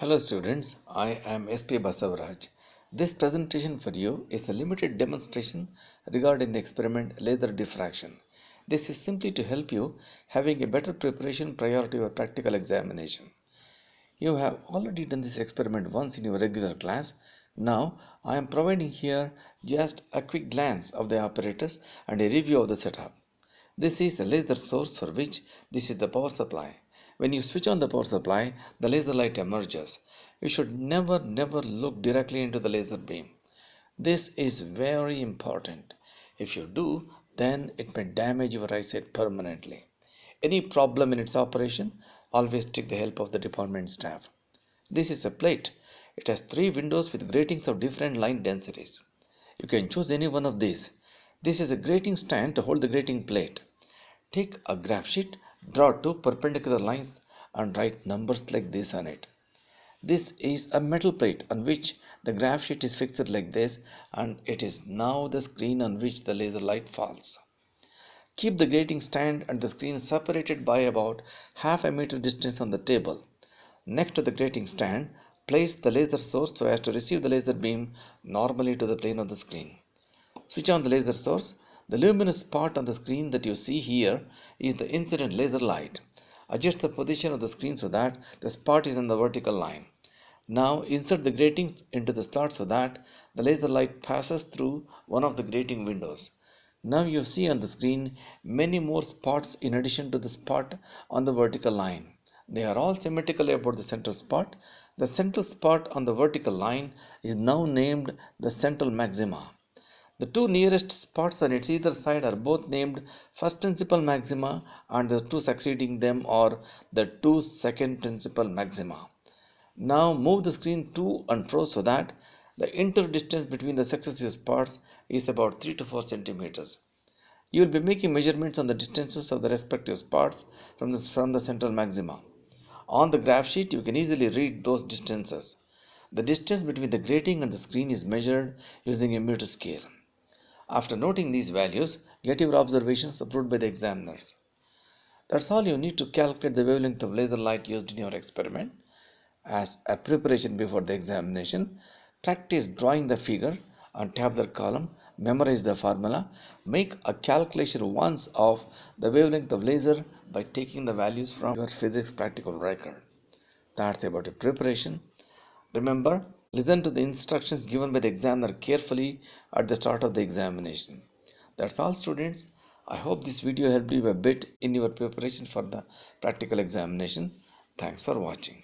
Hello students, I am SP Basavaraju. This presentation for you is a limited demonstration regarding the experiment laser diffraction. This is simply to help you having a better preparation prior to your practical examination. You have already done this experiment once in your regular class. Now I am providing here just a quick glance of the apparatus and a review of the setup. This is a laser source for which this is the power supply. When you switch on the power supply, the laser light emerges. You should never never look directly into the laser beam. This is very important. If you do, then it may damage your eyesight permanently. Any problem in its operation, always take the help of the department staff. This is a plate. It has three windows with gratings of different line densities. You can choose any one of these. This is a grating stand to hold the grating plate. Take a graph sheet Draw two perpendicular lines and write numbers like this on it. This is a metal plate on which the graph sheet is fixed like this and it is now the screen on which the laser light falls. Keep the grating stand and the screen separated by about half a meter distance on the table. Next to the grating stand, place the laser source so as to receive the laser beam normally to the plane of the screen. Switch on the laser source the luminous spot on the screen that you see here is the incident laser light. Adjust the position of the screen so that the spot is on the vertical line. Now insert the grating into the slot so that the laser light passes through one of the grating windows. Now you see on the screen many more spots in addition to the spot on the vertical line. They are all symmetrically about the central spot. The central spot on the vertical line is now named the central maxima. The two nearest spots on its either side are both named first principal maxima and the two succeeding them are the two second principal maxima. Now move the screen to and fro so that the interdistance between the successive spots is about 3 to 4 centimeters. You will be making measurements on the distances of the respective spots from the, from the central maxima. On the graph sheet, you can easily read those distances. The distance between the grating and the screen is measured using a meter scale. After noting these values, get your observations approved by the examiners. That's all you need to calculate the wavelength of laser light used in your experiment. As a preparation before the examination, practice drawing the figure on tabular column, memorize the formula, make a calculation once of the wavelength of laser by taking the values from your physics practical record. That's about your preparation. Remember, Listen to the instructions given by the examiner carefully at the start of the examination. That's all students. I hope this video helped you a bit in your preparation for the practical examination. Thanks for watching.